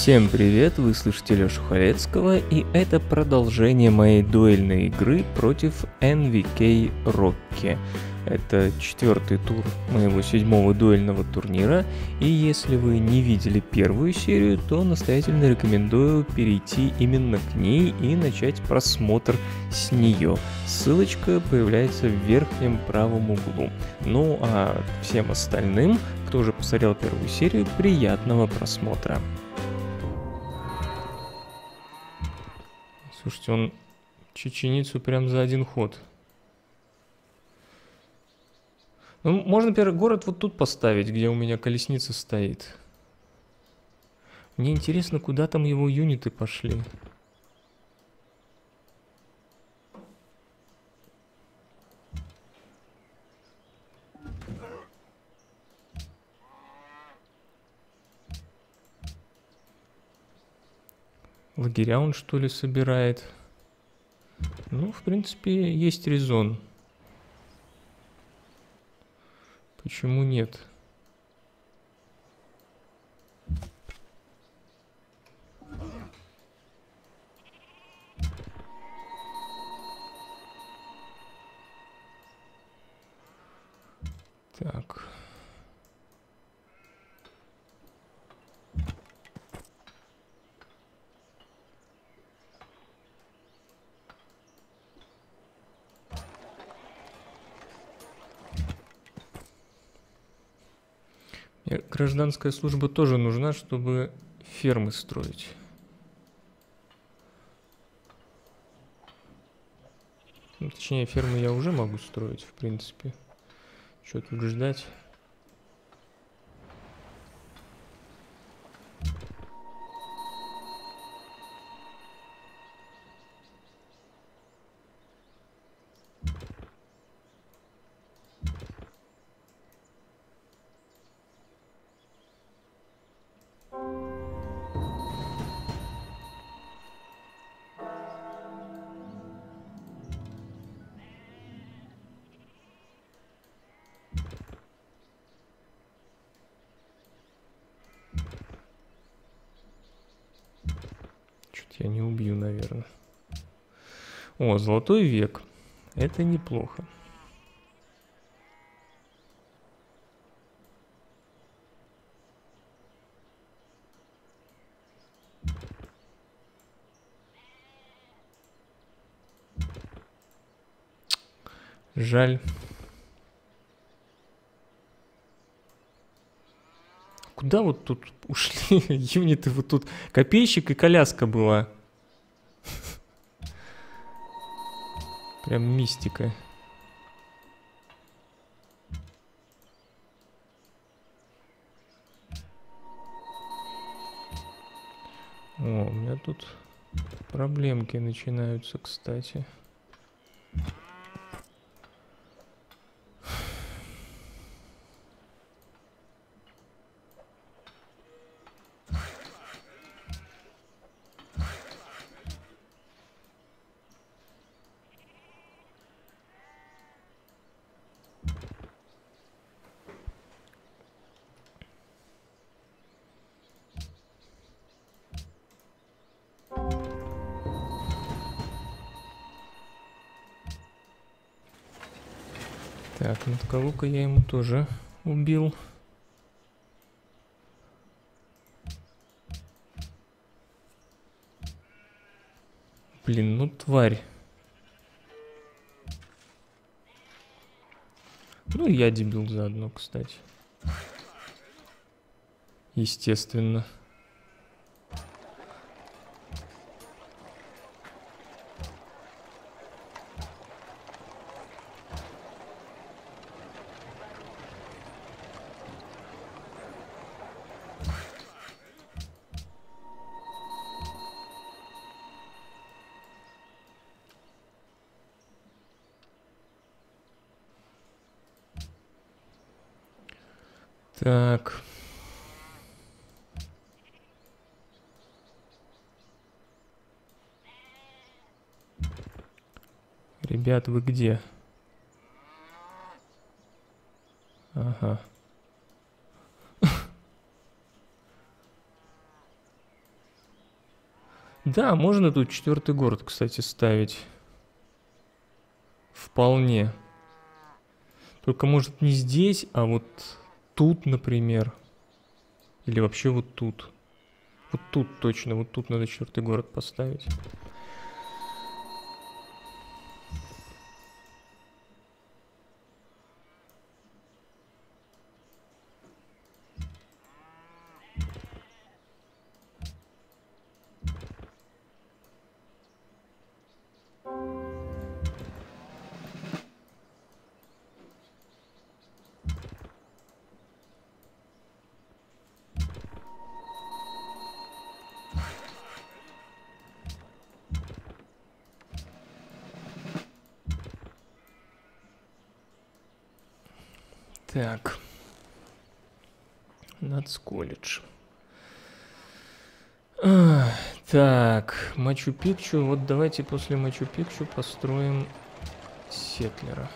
Всем привет, вы слышите Лёшу Халецкого, и это продолжение моей дуэльной игры против NVK Rocky. Это четвертый тур моего седьмого дуэльного турнира, и если вы не видели первую серию, то настоятельно рекомендую перейти именно к ней и начать просмотр с нее. Ссылочка появляется в верхнем правом углу. Ну а всем остальным, кто уже посмотрел первую серию, приятного просмотра. Слушайте, он чеченицу прям за один ход. Ну, можно первый город вот тут поставить, где у меня колесница стоит. Мне интересно, куда там его юниты пошли. Лагеря он что ли собирает? Ну, в принципе, есть резон. Почему нет? Так. Гражданская служба тоже нужна, чтобы фермы строить. Ну, точнее, фермы я уже могу строить, в принципе. Что тут ждать? Золотой век. Это неплохо. Жаль. Куда вот тут ушли юниты? Вот тут копейщик и коляска была. Прям мистика. О, у меня тут проблемки начинаются, кстати. Надколука я ему тоже убил. Блин, ну тварь. Ну я дебил заодно, кстати. Естественно. Ребят, вы где? Ага. Да, можно тут четвертый город, кстати, ставить. Вполне. Только может не здесь, а вот тут, например. Или вообще вот тут. Вот тут точно, вот тут надо четвертый город поставить. Так. Нацколледж. А, так, Мачу-Пикчу. Вот давайте после Мачу-Пикчу построим Сетлера.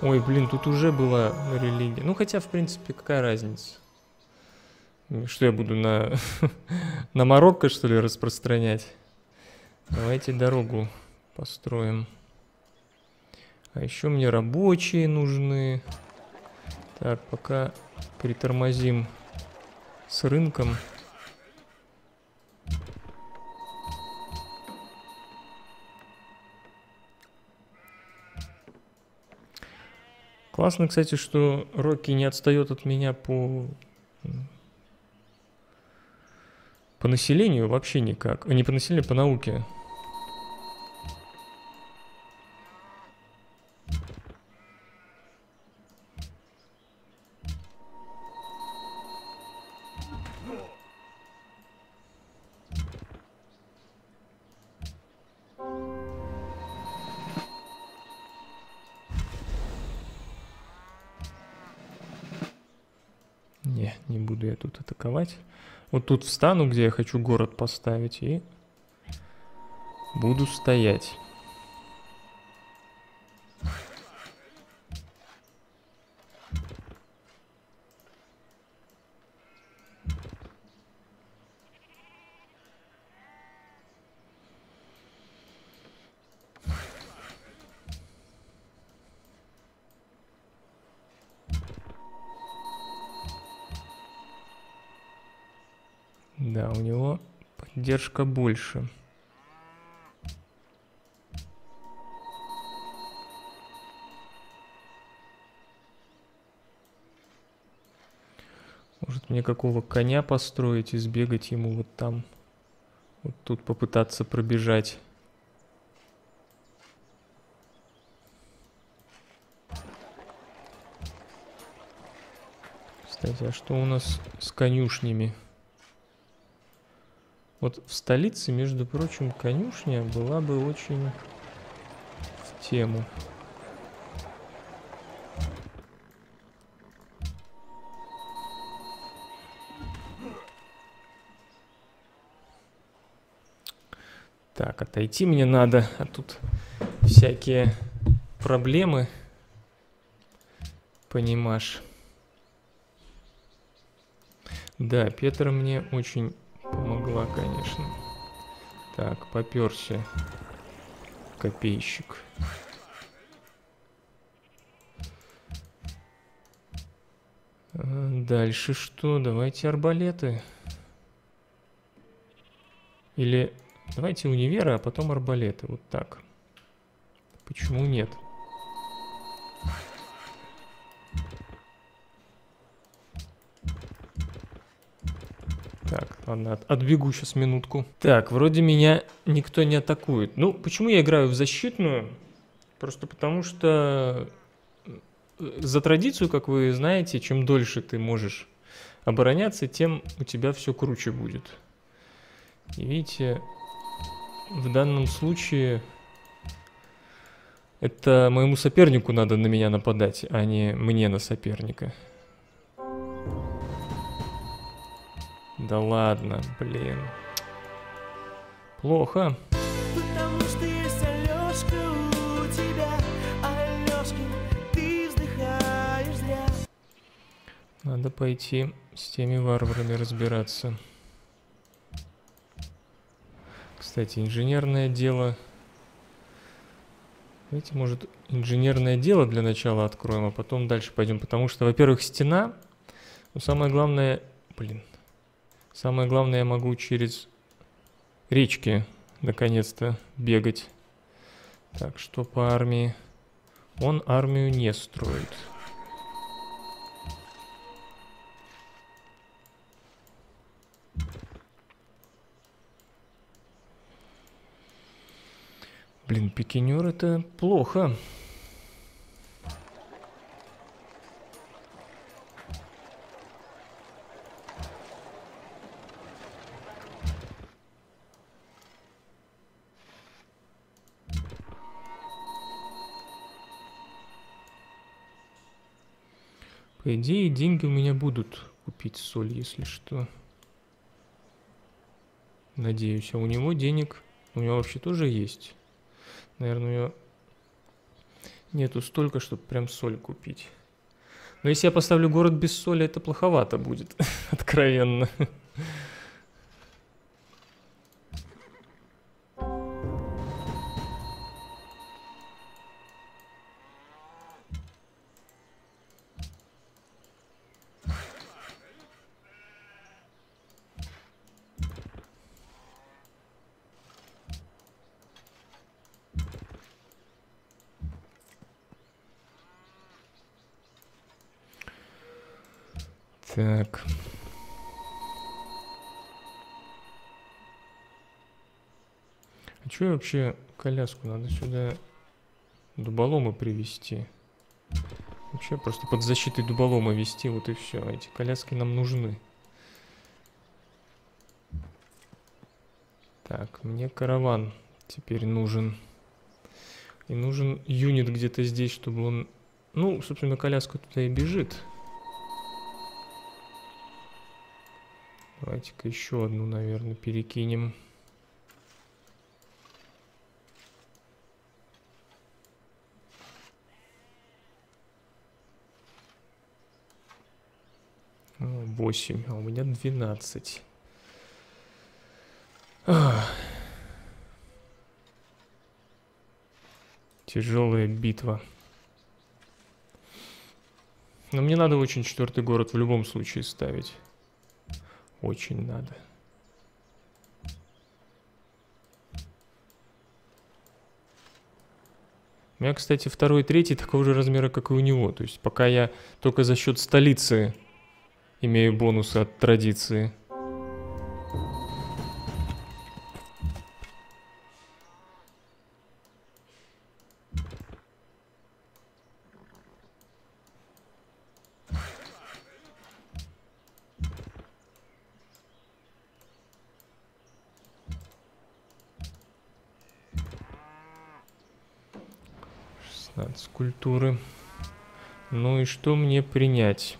Ой, блин, тут уже была религия. Ну, хотя, в принципе, какая разница? Что я буду на, на Марокко, что ли, распространять? Давайте дорогу построим. А еще мне рабочие нужны. Так, пока притормозим с рынком. Классно, кстати, что Рокки не отстает от меня по по населению вообще никак. Не по населению, по науке. Вот тут встану, где я хочу город поставить, и буду стоять. Поддержка больше. Может мне какого коня построить и сбегать ему вот там. Вот тут попытаться пробежать. Кстати, а что у нас с конюшнями? Вот в столице, между прочим, конюшня была бы очень в тему. Так, отойти мне надо, а тут всякие проблемы, понимаешь. Да, Петр мне очень Помогла, конечно. Так, поперся копейщик. А, дальше что? Давайте арбалеты. Или давайте универы, а потом арбалеты. Вот так. Почему нет? Так, ладно, отбегу сейчас минутку. Так, вроде меня никто не атакует. Ну, почему я играю в защитную? Просто потому что э, за традицию, как вы знаете, чем дольше ты можешь обороняться, тем у тебя все круче будет. И видите, в данном случае это моему сопернику надо на меня нападать, а не мне на соперника. Да ладно, блин. Плохо. Потому что есть Алёшка у тебя, а Алёшкин ты вздыхаешь зря. Надо пойти с теми варварами разбираться. Кстати, инженерное дело... Знаете, может, инженерное дело для начала откроем, а потом дальше пойдем. Потому что, во-первых, стена. Но самое главное... Блин. Самое главное, я могу через речки наконец-то бегать. Так, что по армии? Он армию не строит. Блин, пикинер это плохо. По идее, деньги у меня будут купить соль, если что. Надеюсь. А у него денег... У него вообще тоже есть. Наверное, у него нету столько, чтобы прям соль купить. Но если я поставлю город без соли, это плоховато будет, откровенно. Вообще коляску надо сюда дуболома привести? Вообще просто под защитой дуболома вести, вот и все. Эти коляски нам нужны. Так, мне караван теперь нужен. И нужен юнит где-то здесь, чтобы он... Ну, собственно, коляска туда и бежит. Давайте-ка еще одну, наверное, перекинем. Восемь, а у меня двенадцать. Тяжелая битва. Но мне надо очень четвертый город в любом случае ставить. Очень надо. У меня, кстати, второй и третий такого же размера, как и у него. То есть пока я только за счет столицы имею бонусы от традиции. 16 культуры. Ну и что мне принять?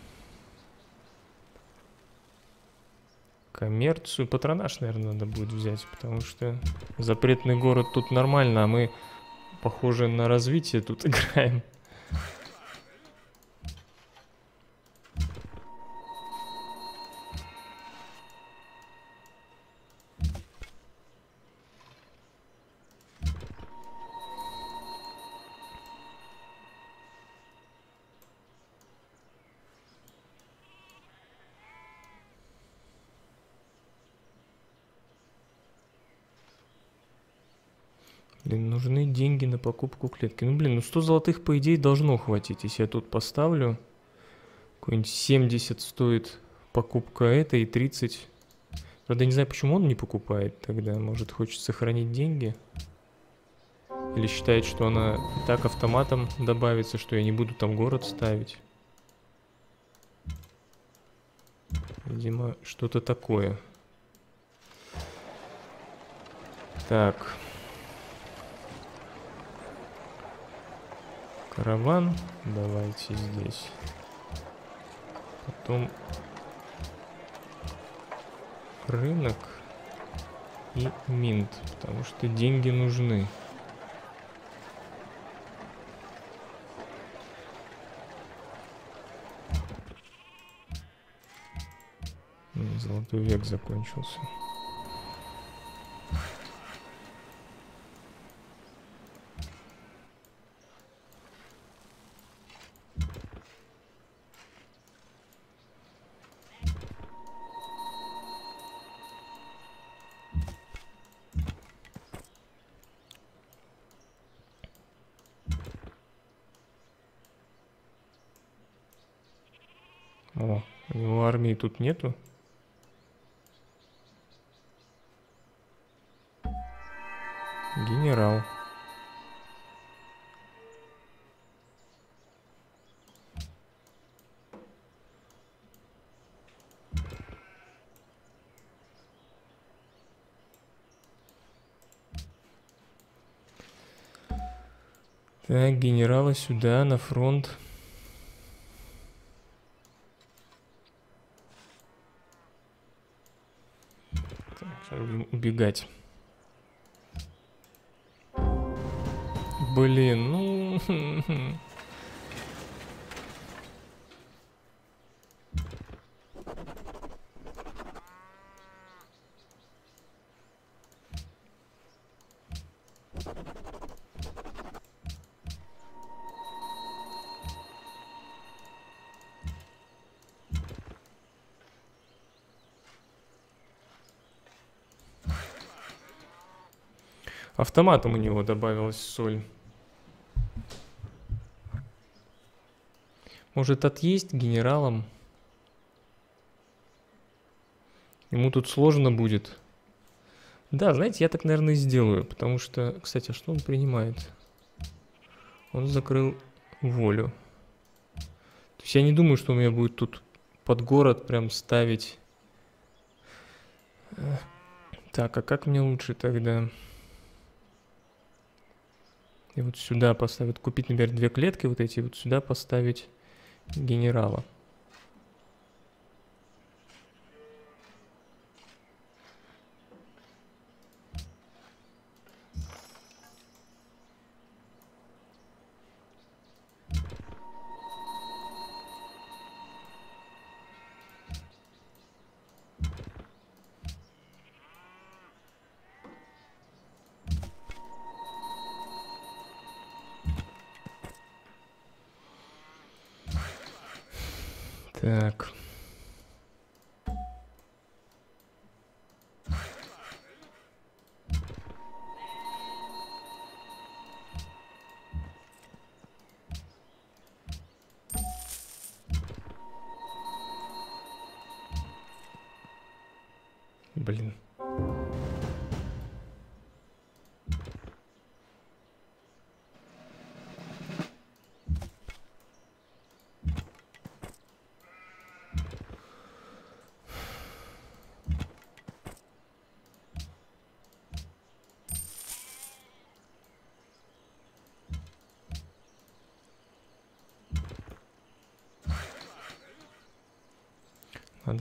Коммерцию, патронаж, наверное, надо будет взять, потому что запретный город тут нормально, а мы, похоже, на развитие тут играем. Покупку клетки. Ну, блин, ну 100 золотых, по идее, должно хватить. Если я тут поставлю, какой-нибудь 70 стоит покупка этой и 30. Правда, не знаю, почему он не покупает тогда. Может, хочет сохранить деньги? Или считает, что она и так автоматом добавится, что я не буду там город ставить. Видимо, что-то такое. Так. Караван. Давайте здесь. Потом рынок. и минт, потому что деньги нужны. Золотой век закончился. Тут нету. Генерал. Так, генерала сюда, на фронт. Так, сейчас будем убегать. Блин, ну... Автоматом у него добавилась соль. Может отъесть генералом? Ему тут сложно будет. Да, знаете, я так, наверное, и сделаю. Потому что, кстати, а что он принимает? Он закрыл волю. То есть я не думаю, что у меня будет тут под город прям ставить. Э, Так, а как мне лучше тогда? И вот сюда поставить, купить, например, две клетки вот эти, вот сюда поставить генерала.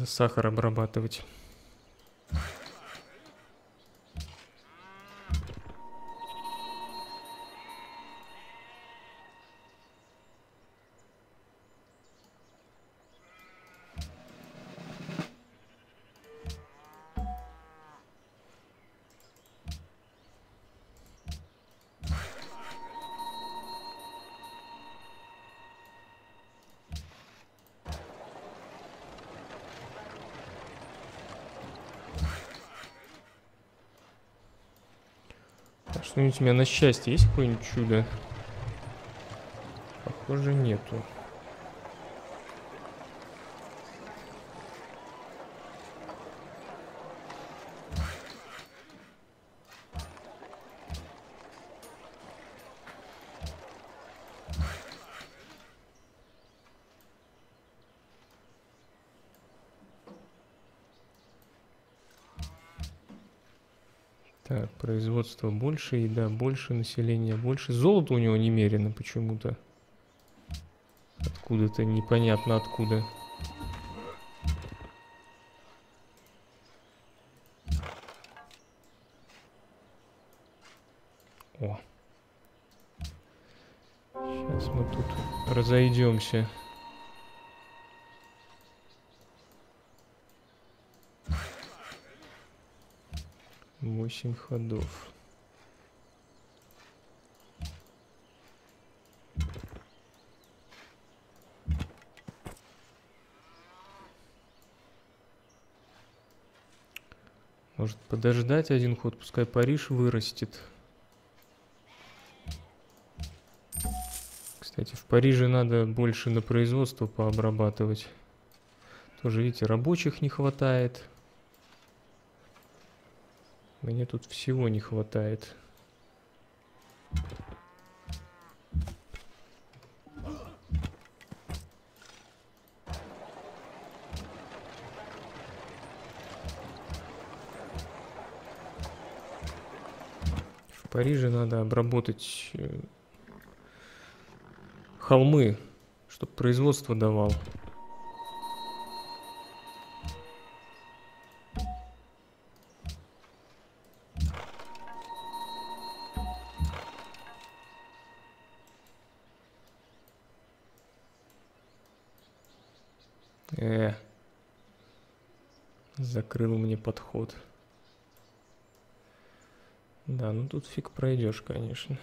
Сахар обрабатывать. Что-нибудь у меня на счастье есть какое-нибудь чудо? Похоже, нету. Так, производство больше, еда больше, население больше. Золото у него немерено почему-то. Откуда-то непонятно откуда. О. Сейчас мы тут разойдемся. Восемь ходов. Может подождать один ход, пускай Париж вырастет. Кстати, в Париже надо больше на производство пообрабатывать. Тоже, видите, рабочих не хватает. Мне тут всего не хватает. Париже надо обработать э, холмы, чтобы производство давал. Э, закрыл мне подход. Да, ну тут фиг пройдешь, конечно.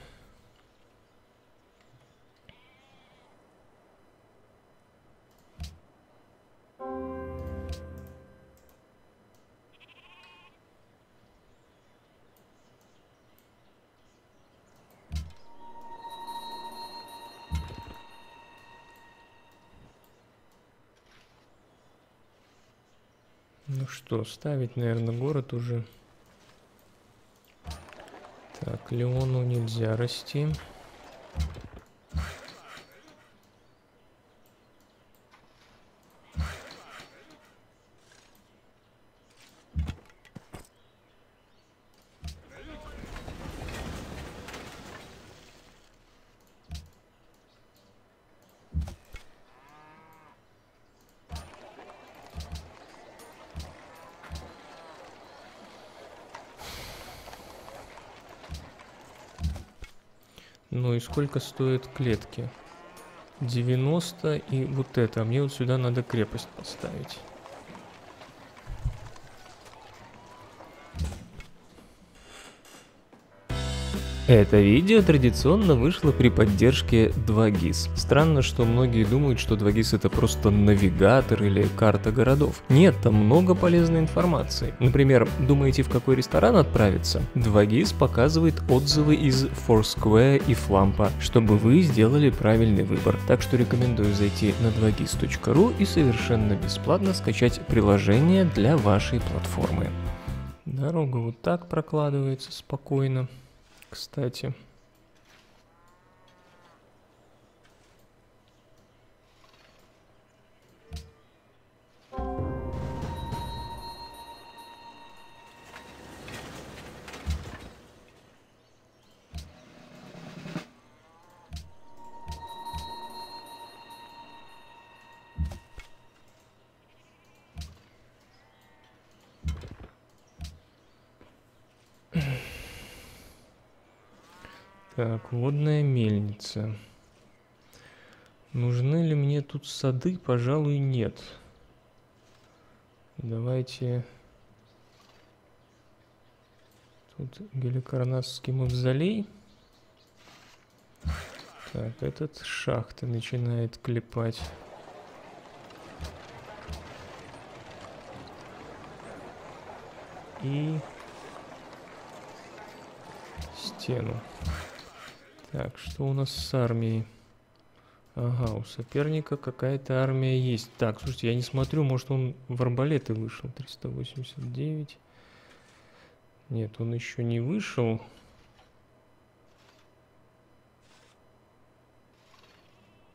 Ну что, ставить, наверное, город уже. Так, Леону нельзя расти. Сколько стоят клетки? 90 и вот это. Мне вот сюда надо крепость поставить. Это видео традиционно вышло при поддержке 2GIS. Странно, что многие думают, что 2GIS это просто навигатор или карта городов. Нет, там много полезной информации. Например, думаете в какой ресторан отправиться? 2GIS показывает отзывы из Foursquare и Flampa, чтобы вы сделали правильный выбор. Так что рекомендую зайти на 2GIS.ru и совершенно бесплатно скачать приложение для вашей платформы. Дорога вот так прокладывается спокойно кстати. Так, водная мельница. Нужны ли мне тут сады? Пожалуй, нет. Давайте... Тут Геликарнасский мавзолей. Так, этот шахты начинает клепать. И стену. Так, что у нас с армией? Ага, у соперника какая-то армия есть. Так, слушайте, я не смотрю, может он в арбалеты вышел. 389. Нет, он еще не вышел.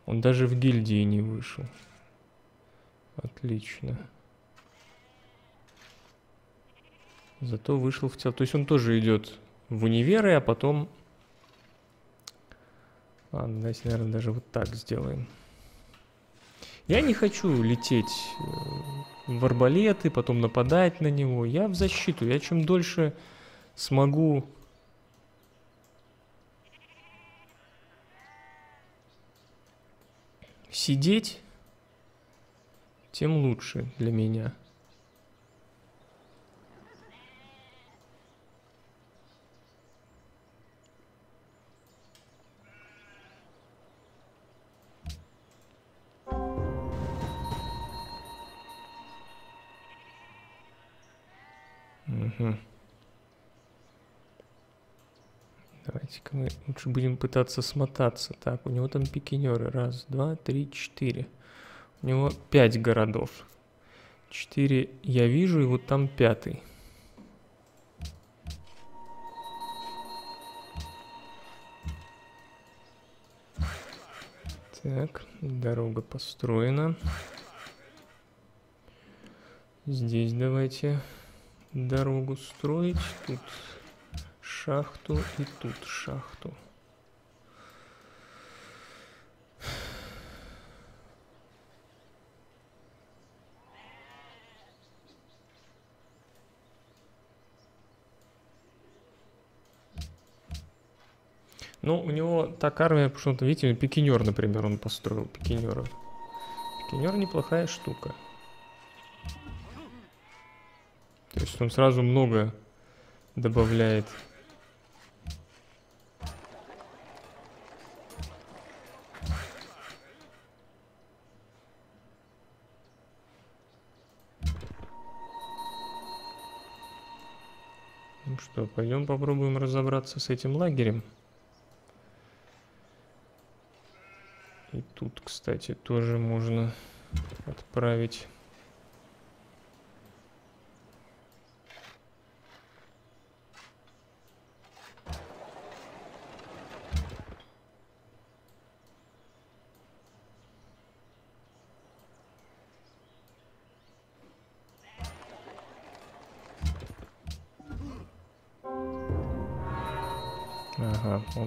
Он даже в гильдии не вышел. Отлично. Зато вышел в тело. То есть он тоже идет в универы, а потом Ладно, давайте, наверное, даже вот так сделаем. Я не хочу лететь э, в арбалеты, потом нападать на него. Я в защиту. Я чем дольше смогу... Сидеть, тем лучше для меня. Угу. Давайте-ка мы лучше будем пытаться смотаться. Так, у него там пикинеры. Раз, два, три, четыре. У него пять городов. Четыре я вижу, и вот там пятый. Так, дорога построена. Здесь давайте дорогу строить. Тут шахту и тут шахту. Ну, у него так армия, что-то, видите, пикинер, например, он построил пикинера. Пикинер неплохая штука. То есть он сразу много добавляет. Ну что, пойдем попробуем разобраться с этим лагерем. И тут, кстати, тоже можно отправить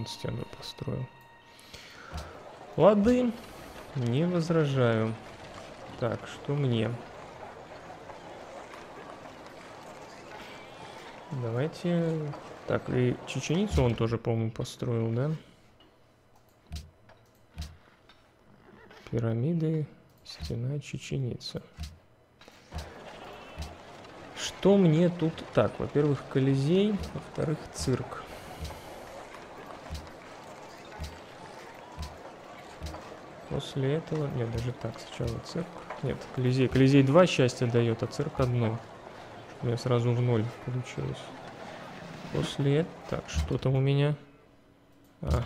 он стену построил. Лады, не возражаю. Так, что мне? Давайте... Так, и чеченицу он тоже, по-моему, построил, да? Пирамиды, стена чеченица. Что мне тут... Так, во-первых, Колизей, во-вторых, цирк. После этого... Нет, даже так, сначала цирк. Нет, Колизей. Колизей 2 счастья дает, а цирк. У меня сразу в ноль получилось. После. Так, что там у меня? А.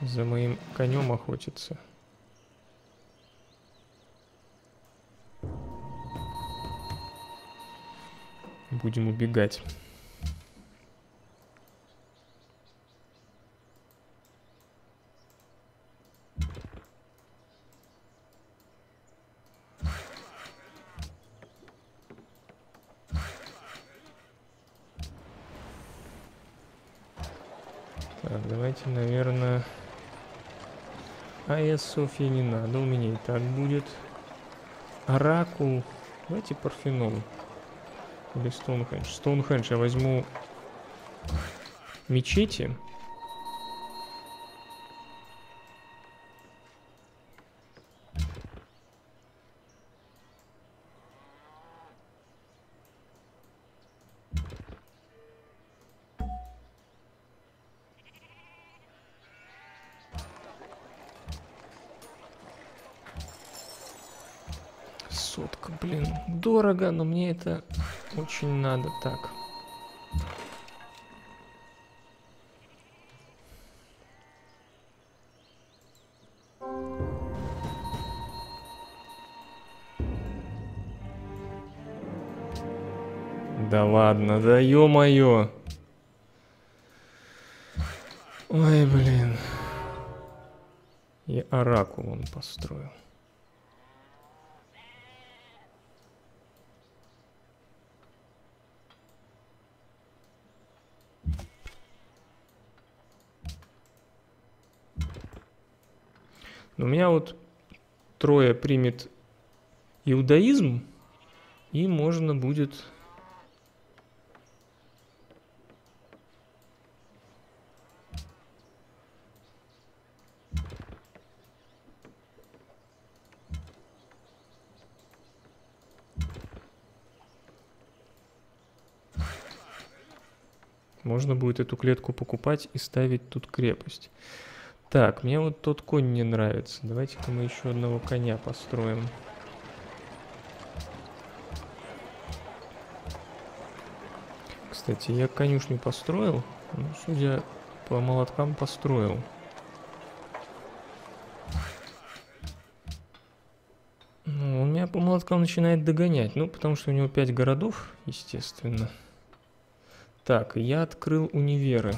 За моим конем охотится. Будем убегать. Так, давайте, наверное... А я Софья не надо, у меня и так будет. Оракул. Давайте Парфенон. Или Стоунхендж. Стоунхендж я возьму мечети. Очень надо. Так. Да ладно, да ё-моё. Ой, блин. И оракул он построил. У меня вот трое примет иудаизм, и можно будет Можно будет эту клетку покупать и ставить тут крепость. Так, мне вот тот конь не нравится. Давайте-ка мы еще одного коня построим. Кстати, я конюшню построил. Ну, судя по молоткам, построил. Ну, он меня по молоткам начинает догонять. Ну, потому что у него 5 городов, естественно. Так, я открыл универы.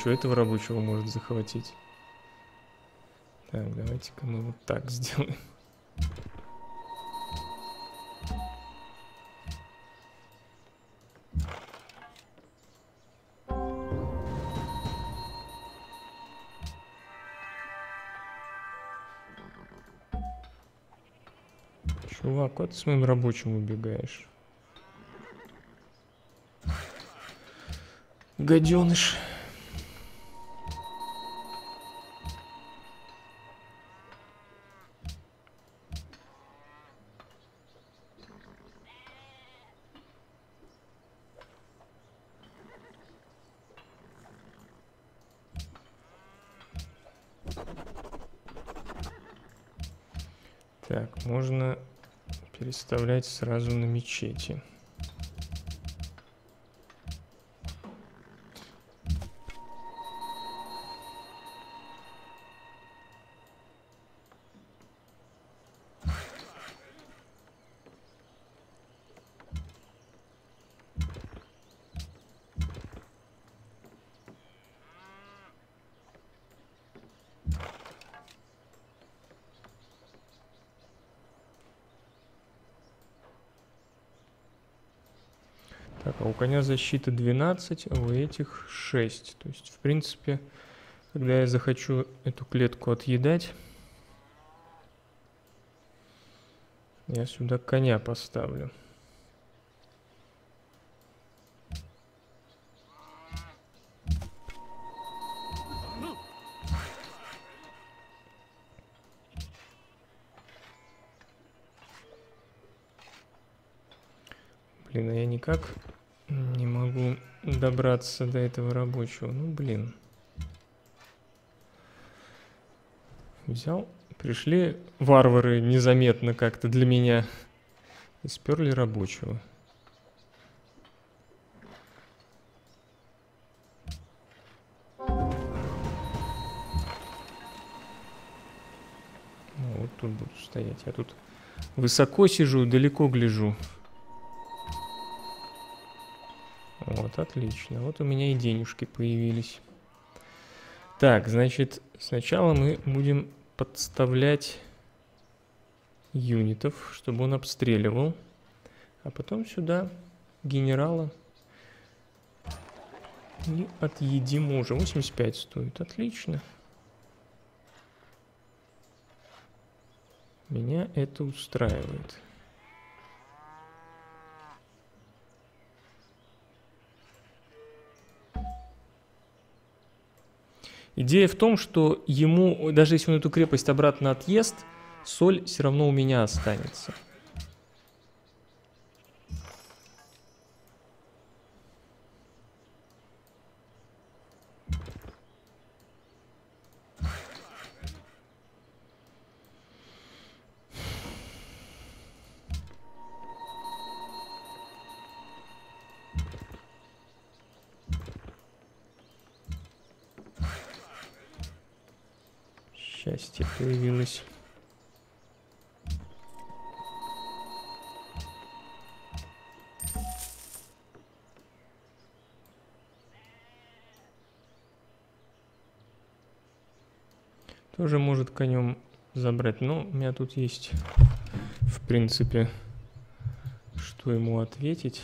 Что этого рабочего может захватить? Так, давайте-ка мы вот так сделаем. Чувак, вот с моим рабочим убегаешь. Гаденыш. Переставлять сразу на мечети. Так, а у коня защита 12, а у этих 6. То есть, в принципе, когда я захочу эту клетку отъедать, я сюда коня поставлю. Добраться до этого рабочего. Ну, блин. Взял. Пришли варвары незаметно как-то для меня. И сперли рабочего. Ну, вот тут буду стоять. Я тут высоко сижу, далеко гляжу. Отлично. Вот у меня и денежки появились. Так, значит, сначала мы будем подставлять юнитов, чтобы он обстреливал. А потом сюда генерала и отъедим уже. 85 стоит. Отлично. Меня это устраивает. Идея в том, что ему, даже если он эту крепость обратно отъест, соль все равно у меня останется. Тоже может конем забрать. Но у меня тут есть, в принципе, что ему ответить.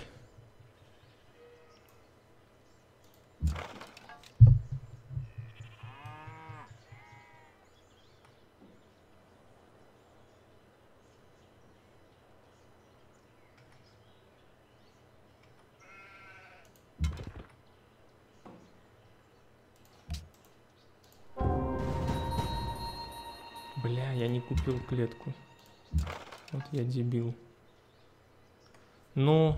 Дебил. Ну...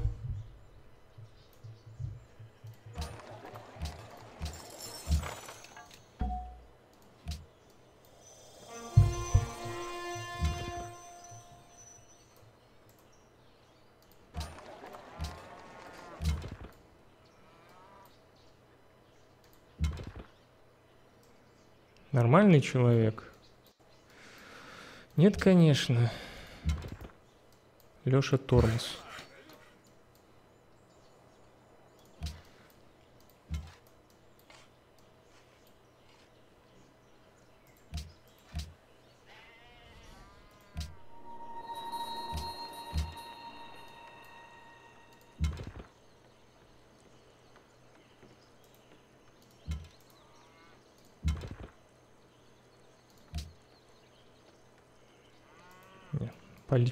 Нормальный человек. Нет, конечно. Лёша тормоз.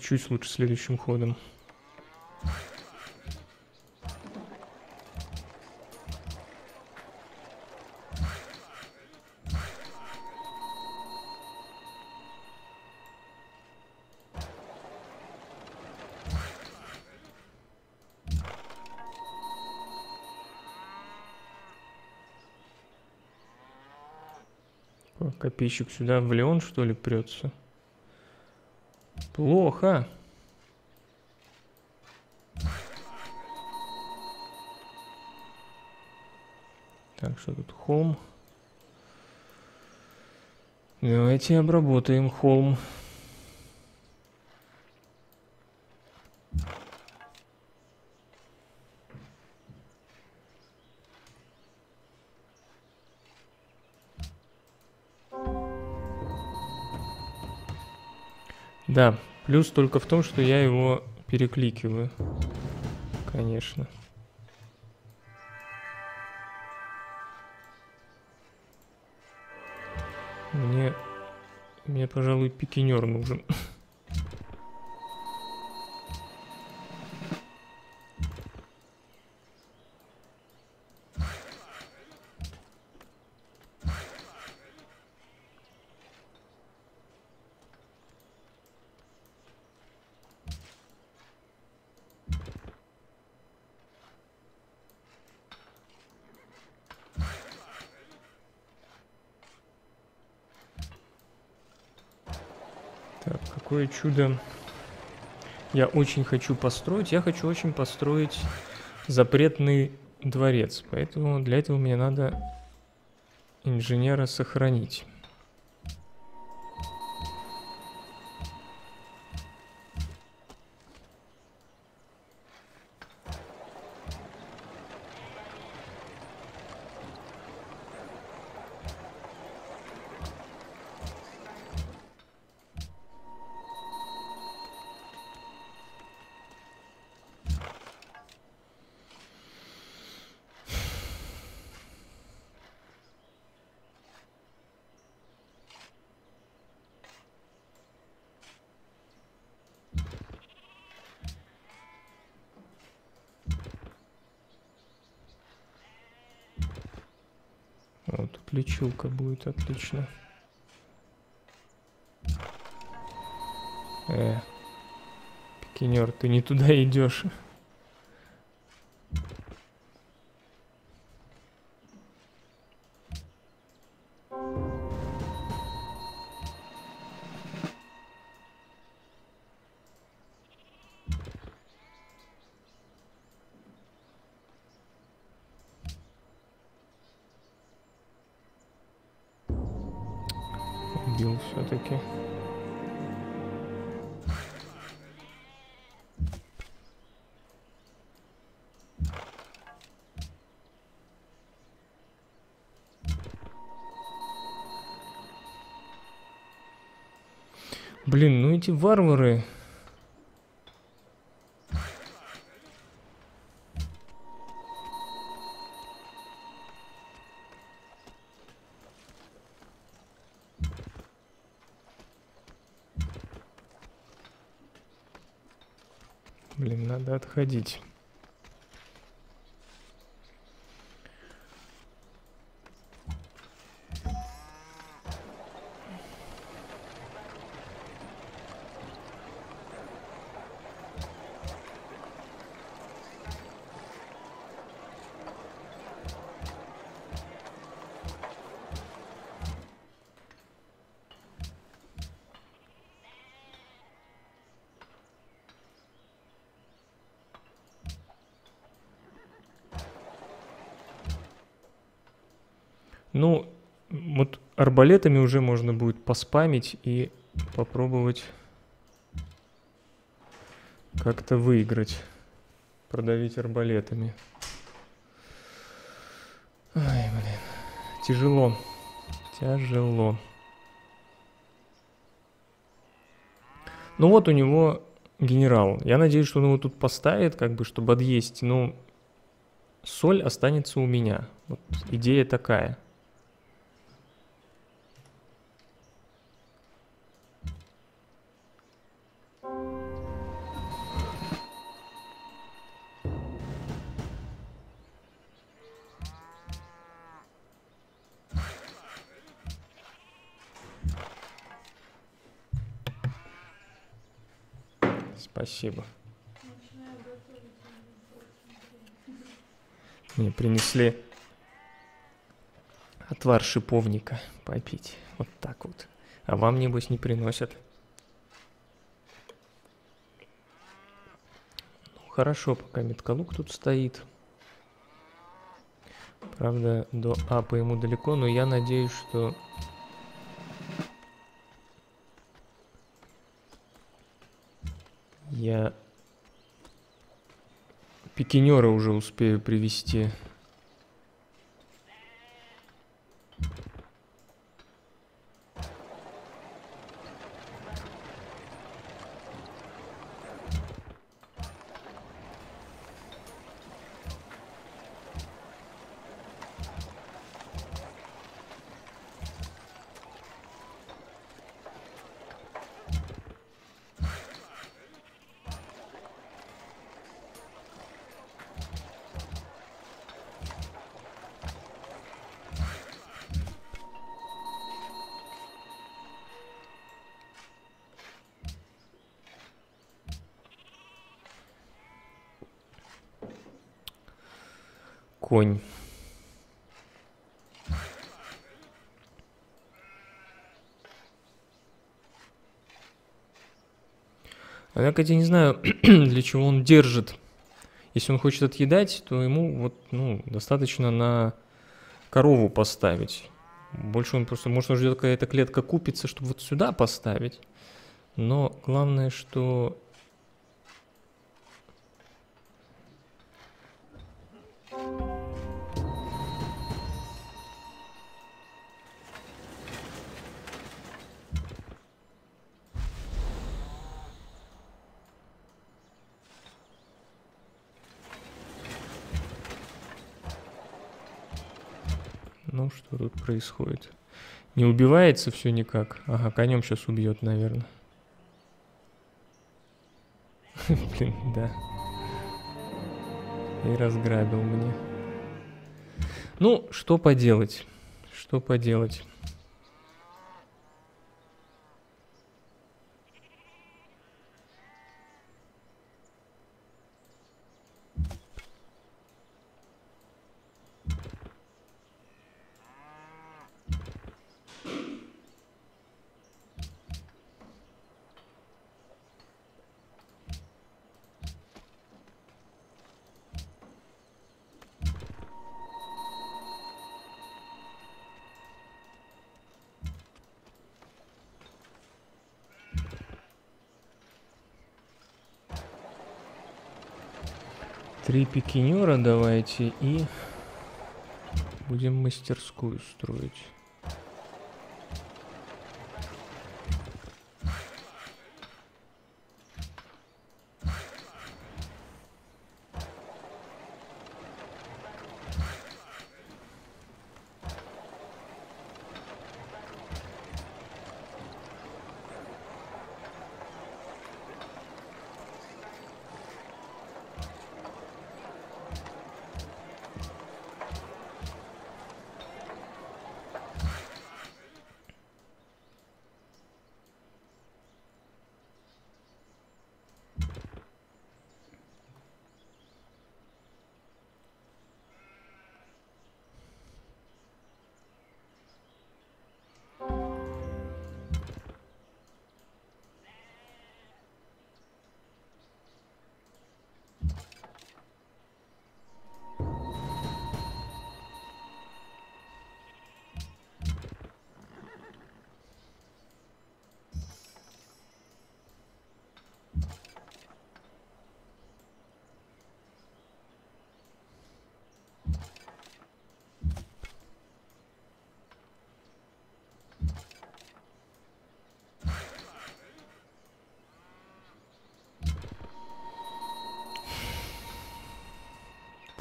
Полечусь лучше следующим ходом. Копейщик сюда в Леон, что ли, прется? Плохо. Так, что тут? Холм. Давайте обработаем холм. Да, плюс только в том, что я его перекликиваю. Конечно. Мне, мне, пожалуй, пикинер нужен. Так, какое чудо я очень хочу построить. Я хочу очень построить запретный дворец. Поэтому для этого мне надо инженера сохранить. Лечилка будет отлично. Э, пикинер, ты не туда идешь. Варвары. Блин, надо отходить. Арбалетами уже можно будет поспамить и попробовать как-то выиграть. Продавить арбалетами. Ай, блин. Тяжело. Тяжело. Ну вот у него генерал. Я надеюсь, что он его тут поставит, как бы, чтобы отъесть. Но соль останется у меня. Вот идея такая. Шиповника попить. Вот так вот. А вам, небось, не приносят. Ну, хорошо, пока меткалук тут стоит. Правда, до апа ему далеко, но я надеюсь, что Я пикинера уже успею привести. Конь. А я, кстати, не знаю, для чего он держит. Если он хочет отъедать, то ему вот, ну, достаточно на корову поставить. Больше он просто, может, он ждет, когда эта клетка купится, чтобы вот сюда поставить. Но главное, что происходит? Не убивается все никак. Ага, конем сейчас убьет, наверное. Блин, да. И разграбил мне. Ну, что поделать? Что поделать? Три пикинера давайте и будем мастерскую строить.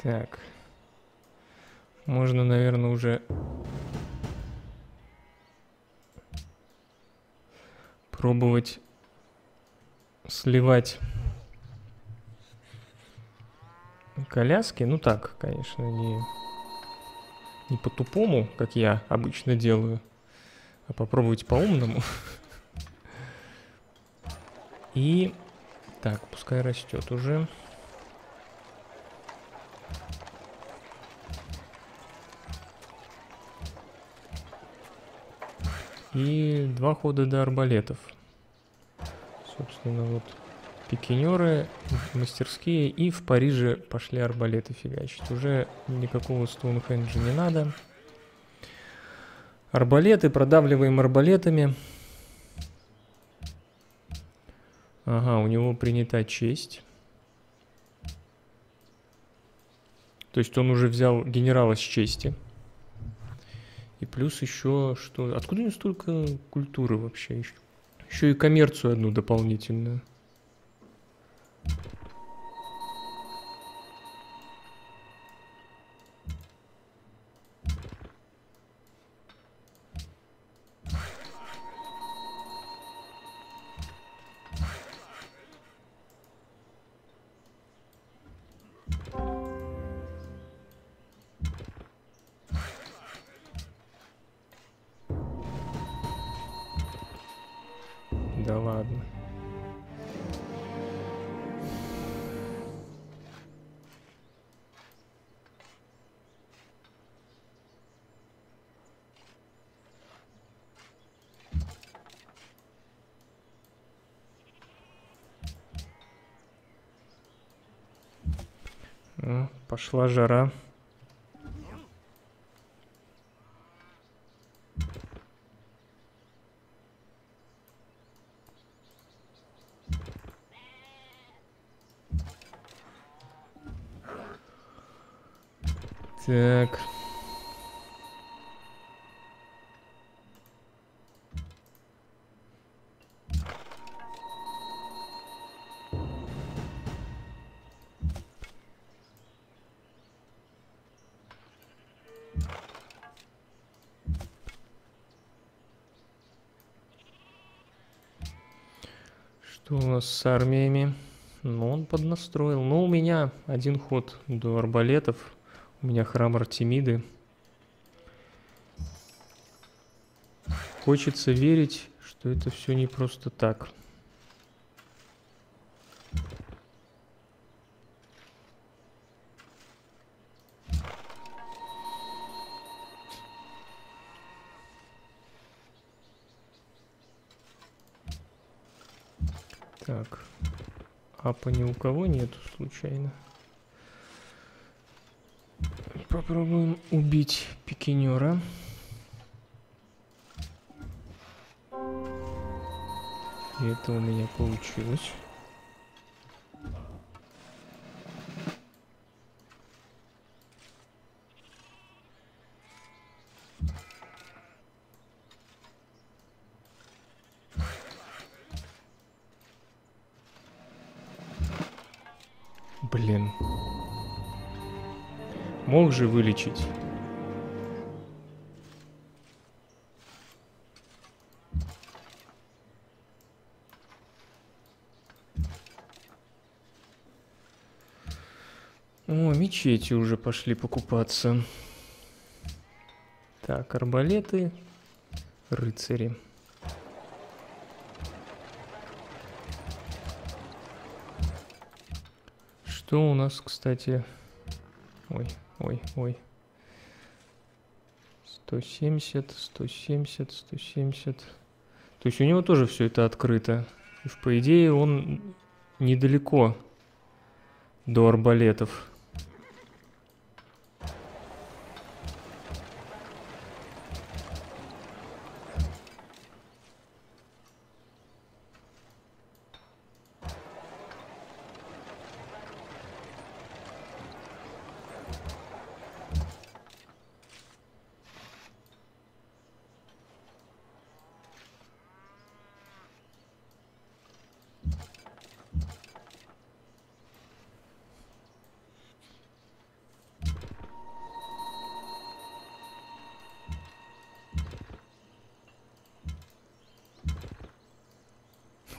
Так. Можно, наверное, уже пробовать сливать коляски. Ну так, конечно, не, не по-тупому, как я обычно делаю, а попробовать по-умному. И так, пускай растет уже. И два хода до арбалетов. Собственно, вот пикинеры, мастерские. И в Париже пошли арбалеты фигачить. Уже никакого Стоунхенджа не надо. Арбалеты продавливаем арбалетами. Ага, у него принята честь. То есть он уже взял генерала с чести. Плюс еще что... Откуда у него столько культуры вообще еще? Еще и коммерцию одну дополнительную. Пошла жара. Армиями? Ну, он поднастроил. Ну, у меня один ход до арбалетов. У меня храм Артемиды. Хочется верить, что это все не просто. Так, апа ни у кого нету случайно. Попробуем убить пикинера. И это у меня получилось. Мог же вылечить. О, мечети уже пошли покупаться. Так, арбалеты, рыцари. Что у нас, кстати... Ой, ой, ой. 170, 170, 170. То есть у него тоже все это открыто. И, по идее, он недалеко до арбалетов.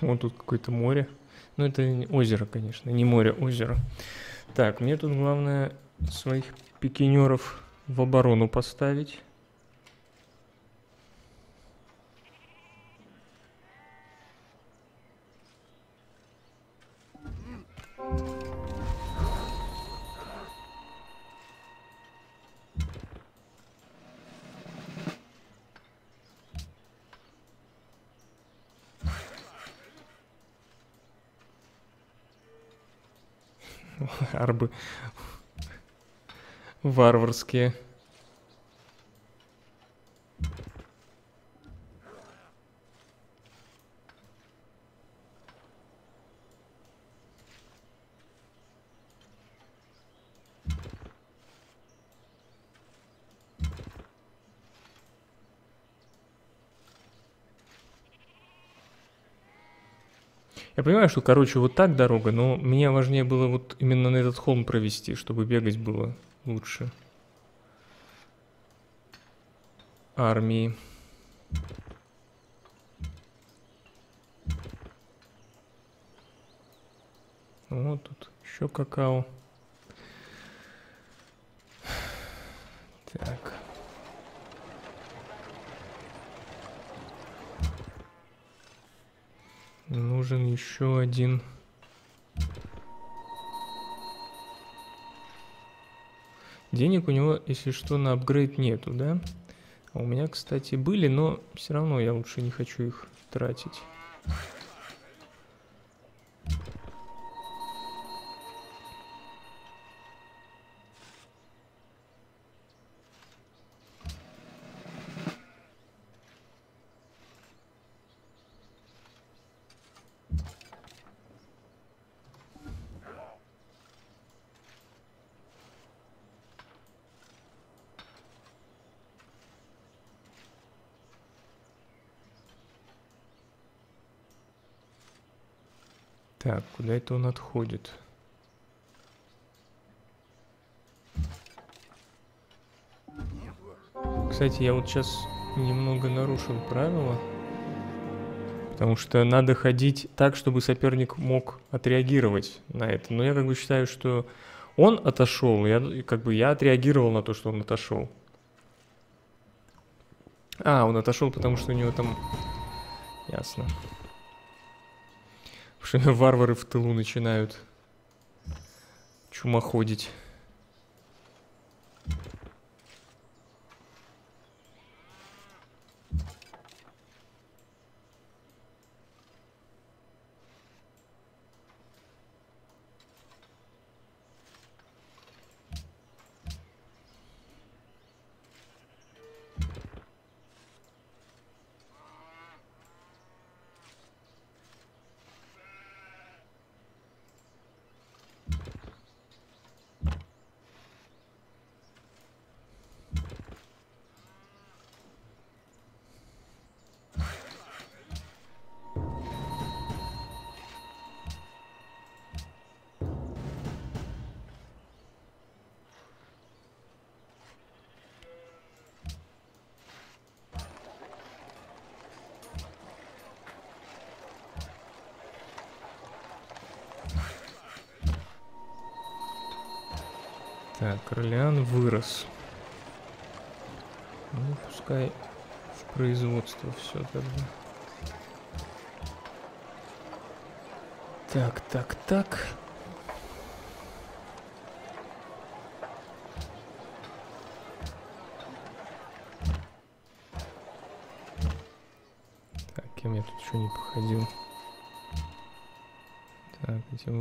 Вот тут какое-то море. Ну, это озеро, конечно, не море, озеро. Так, мне тут главное своих пикинеров в оборону поставить. Варварские. Я понимаю, что, короче, вот так дорога, но мне важнее было вот именно на этот холм провести, чтобы бегать было лучше. Армии. Вот тут еще какао. Так. Нужен еще один. Денег у него, если что, на апгрейд нету, да? А у меня, кстати, были, но все равно я лучше не хочу их тратить. Так, куда это он отходит? Кстати, я вот сейчас немного нарушил правила. Потому что надо ходить так, чтобы соперник мог отреагировать на это. Но я как бы считаю, что он отошел, я как бы я отреагировал на то, что он отошел. А, он отошел, потому что у него там... Ясно. Варвары в тылу начинают чумоходить.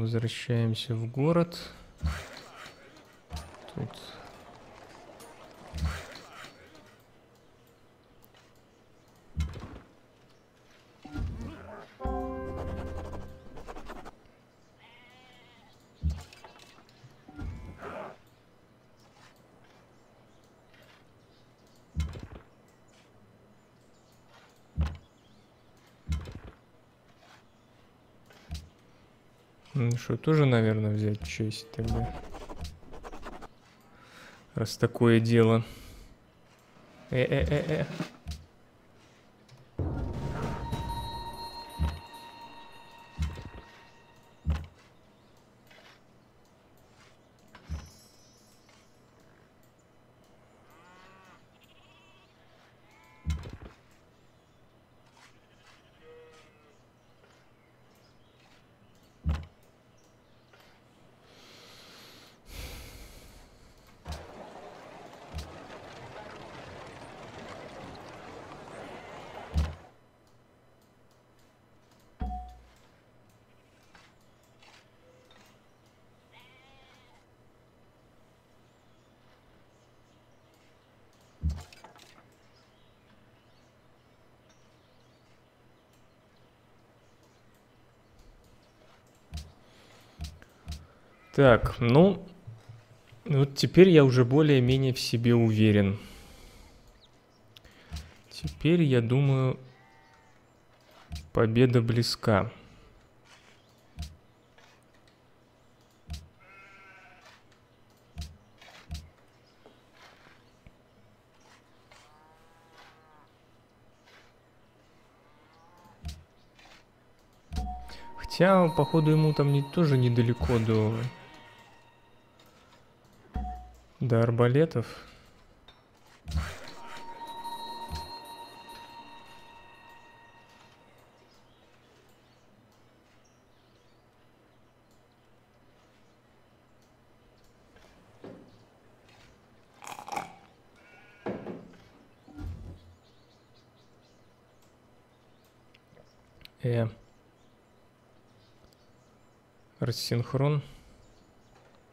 Возвращаемся в город. Ну что, тоже, наверное, взять честь тогда. Раз такое дело. Э-э-э-э. Так, ну, вот теперь я уже более-менее в себе уверен. Теперь, я думаю, победа близка. Хотя, походу, ему там не, тоже недалеко до... До арбалетов. Э. Рассинхрон.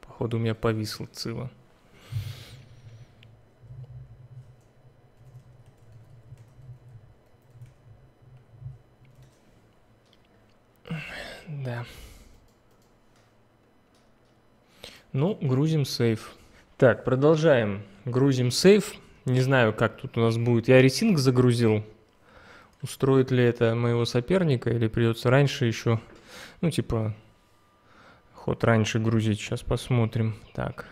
Походу у меня повисло цило. Да. Ну, грузим сейф. Так, продолжаем. Грузим сейф. Не знаю, как тут у нас будет. Я ресинг загрузил. Устроит ли это моего соперника или придется раньше еще, ну, типа, ход раньше грузить. Сейчас посмотрим. Так,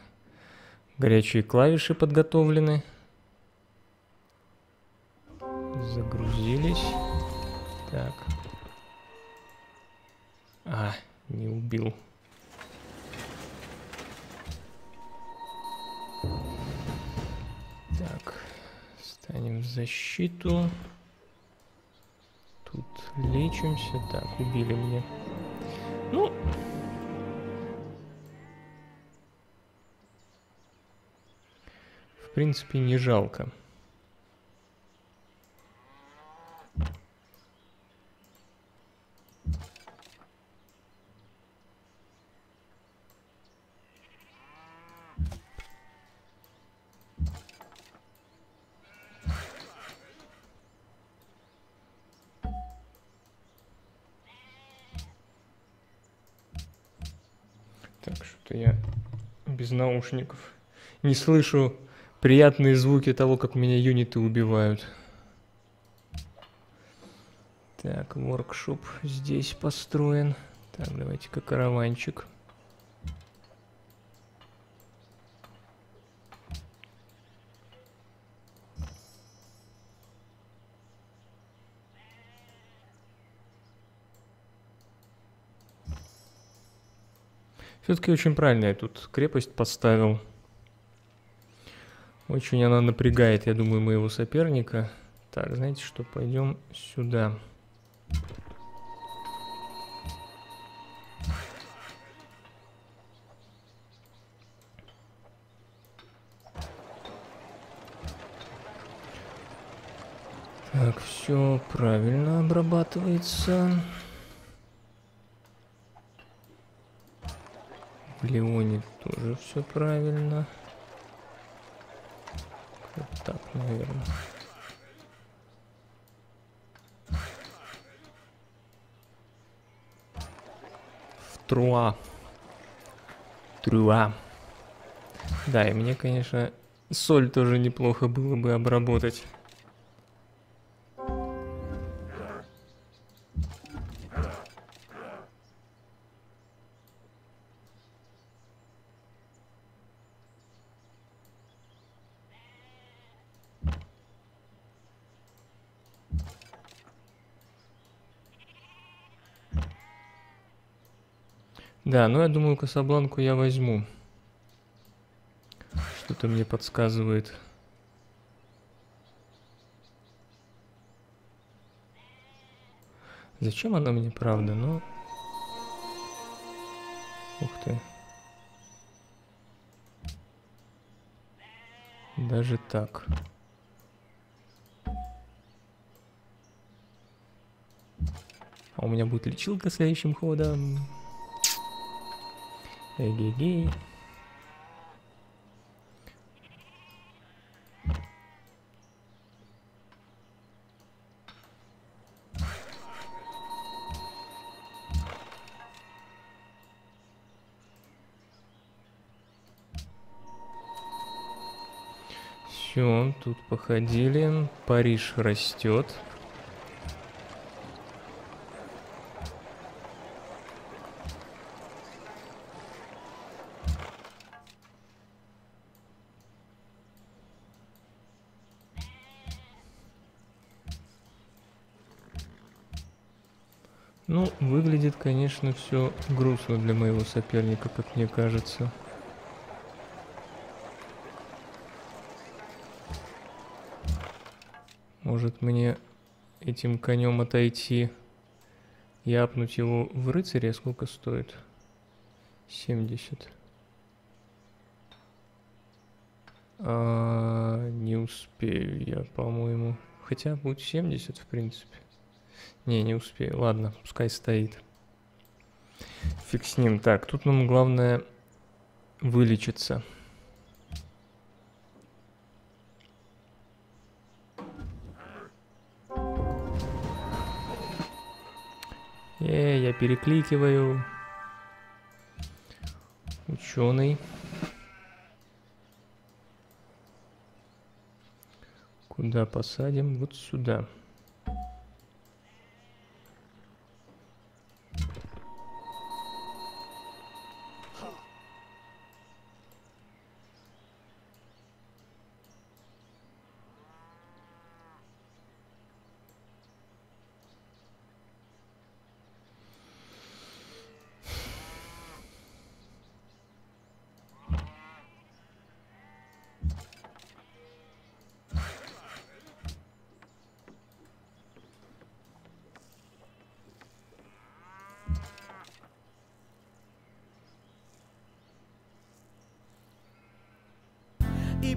горячие клавиши подготовлены. Загрузились. Так. А, не убил. Так, станем в защиту. Тут лечимся. Так, убили меня. Ну, в принципе, не жалко. Наушников не слышу приятные звуки того, как меня юниты убивают. Так, воркшоп здесь построен. Так, давайте-ка караванчик. Все-таки очень правильно я тут крепость поставил. Очень она напрягает, я думаю, моего соперника. Так, знаете что, пойдем сюда. Так, все правильно обрабатывается. В Леоне тоже все правильно. Вот так, наверное. В Труа. Труа. Да, и мне, конечно, соль тоже неплохо было бы обработать. Да, ну я думаю, Касабланку я возьму. Что-то мне подсказывает. Зачем она мне, правда? Ну... Ух ты. Даже так. А у меня будет лечилка следующим ходом. Эгегей. Все, тут походили. Париж растет. Конечно, все грустно для моего соперника, как мне кажется. Может мне этим конем отойти и апнуть его в рыцаре? Сколько стоит? 70. А, не успею я, по-моему. Хотя будет 70, в принципе. Не, не успею. Ладно, пускай стоит. Фиг с ним. Так, тут нам главное вылечиться. Э, я перекликиваю. Ученый. Куда посадим? Вот сюда. И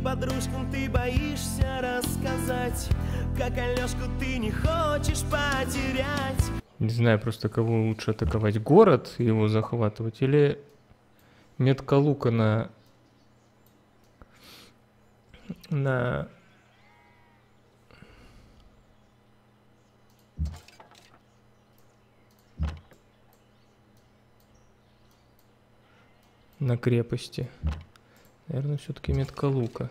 подружкам ты боишься рассказать Как Алешку ты не хочешь потерять Не знаю просто, кого лучше атаковать. Город его захватывать или метка лука на... На... На крепости. Наверное, все-таки метка лука.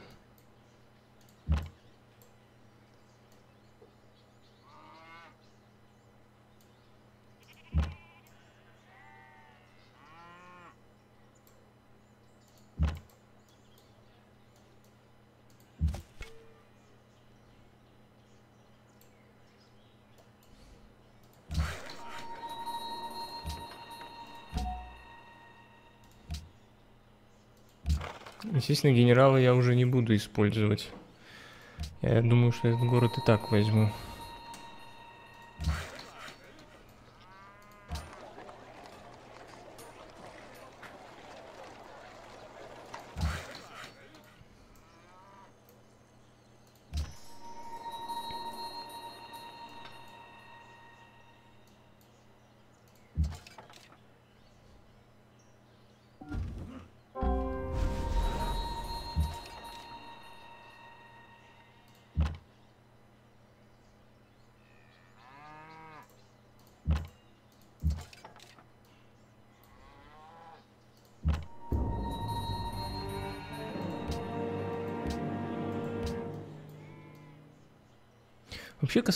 Естественно, генерала я уже не буду использовать. Я думаю, что этот город и так возьму.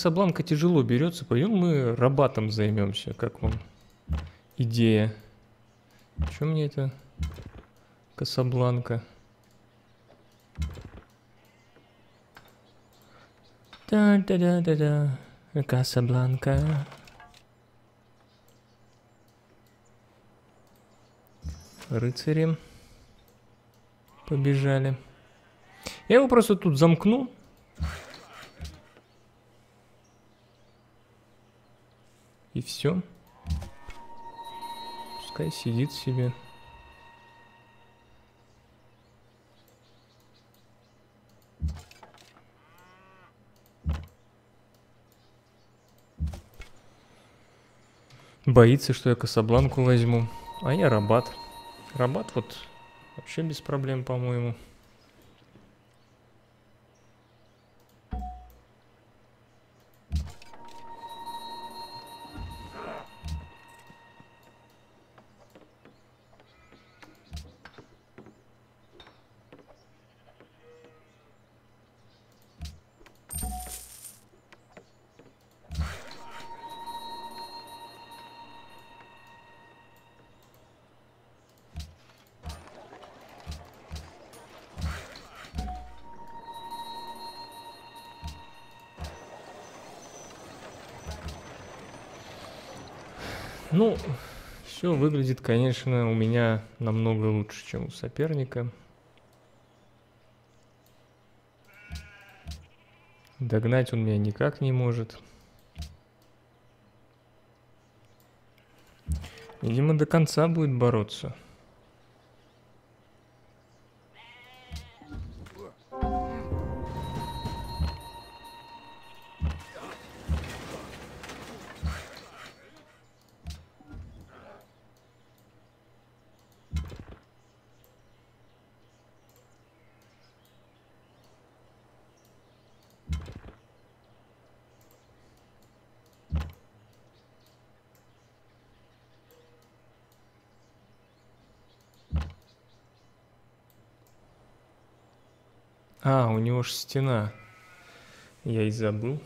Касабланка тяжело берется. Пойдем мы рабатом займемся. Как вам идея? Что мне это Касабланка? Да-да-да-да-да. Касабланка. Рыцари побежали. Я его просто тут замкну. И все. Пускай сидит себе. Боится, что я Касабланку возьму. А я Рабат. Рабат вот вообще без проблем, по-моему. Все выглядит, конечно, у меня намного лучше, чем у соперника. Догнать он меня никак не может. Видимо, до конца будет бороться. У него ж стена. Я и забыл.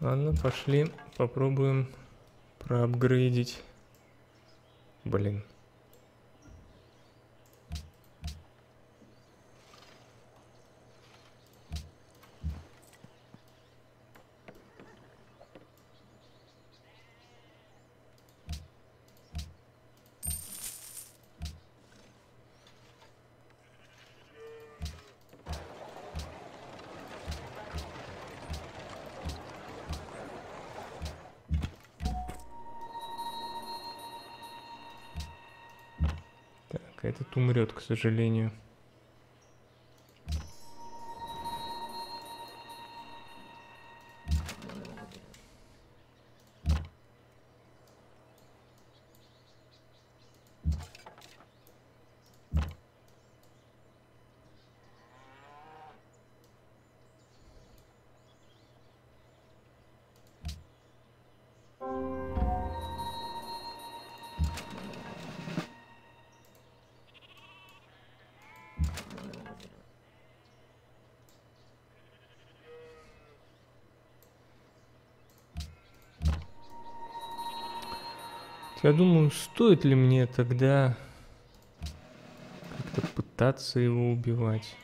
Ладно, пошли, попробуем проапгрейдить. Блин. Этот умрет, к сожалению. Я думаю, стоит ли мне тогда как-то пытаться его убивать.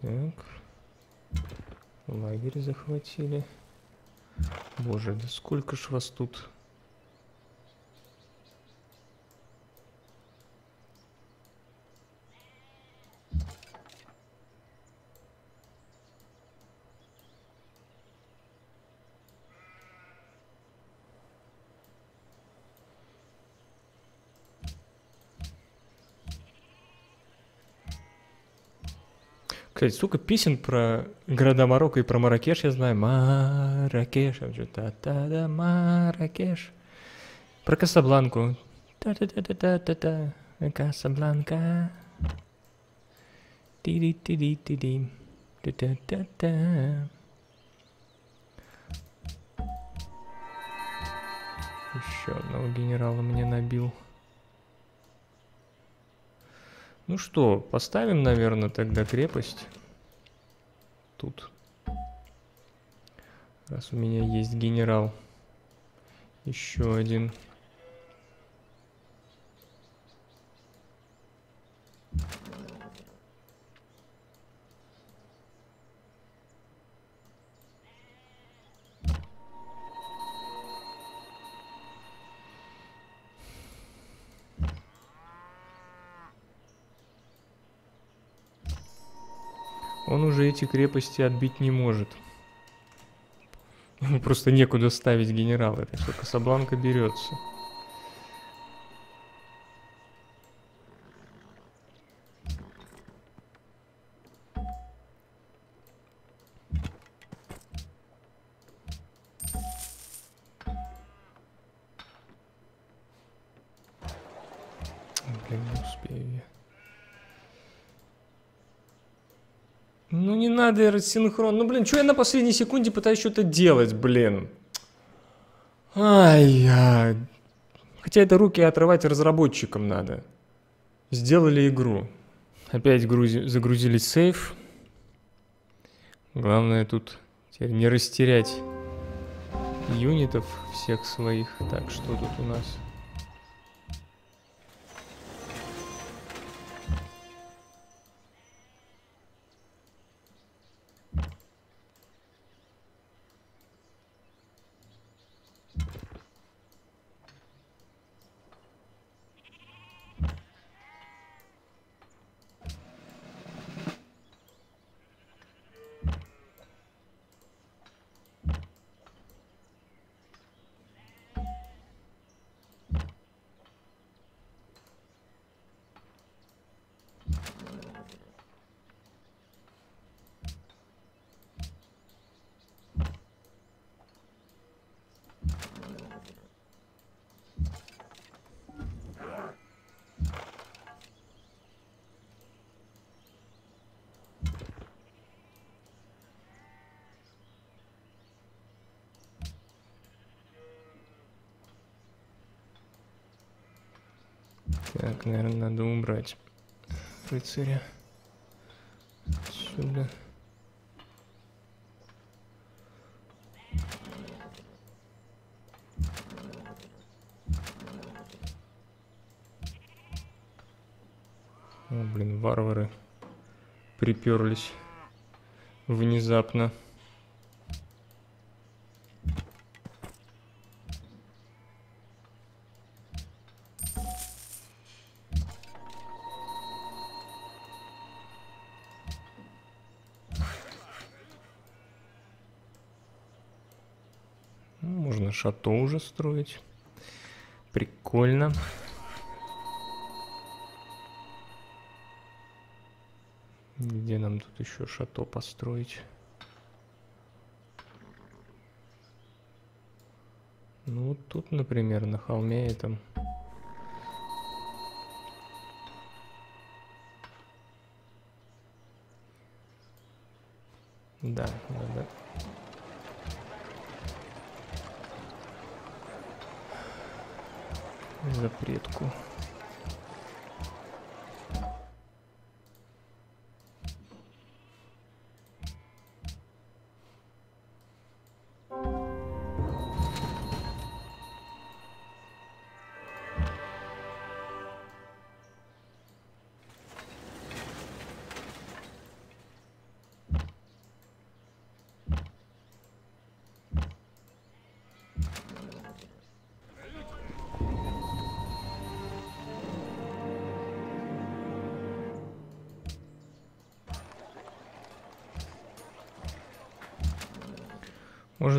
Так. Лагерь захватили. Боже, да сколько ж вас тут? Кстати, столько песен про города Марокко и про Маракеш я знаю. Маракеш, та-та-да, Маракеш. Про Касабланку. Та-та-та-та-та-та, Касабланка. Ти-ди-ти-ди-ти-ди. Та-та-та-та. Еще одного генерала мне набил. Ну что, поставим, наверное, тогда крепость. Тут. Раз у меня есть генерал. Еще один. Он уже эти крепости отбить не может. Просто некуда ставить генерала, так что Касабланка берется. Надо рассинхрон. Ну блин, что я на последней секунде пытаюсь что-то делать, блин. Ай-яй. Хотя это руки отрывать разработчикам надо. Сделали игру. Опять грузи- загрузили сейф. Главное тут теперь не растерять юнитов всех своих. Так, что тут у нас? Рыцаря. Сюда. О, блин, варвары приперлись внезапно. Можно шато уже строить. Прикольно. Где нам тут еще шато построить? Ну, тут, например, на холме этом. Да, надо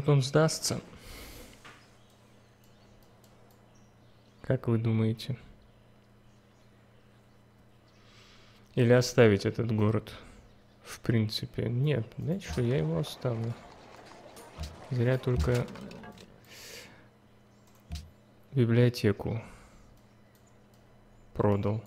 Может, он сдастся? Как вы думаете? Или оставить этот город? В принципе, нет. Знаете что, я его оставлю. Зря только библиотеку продал.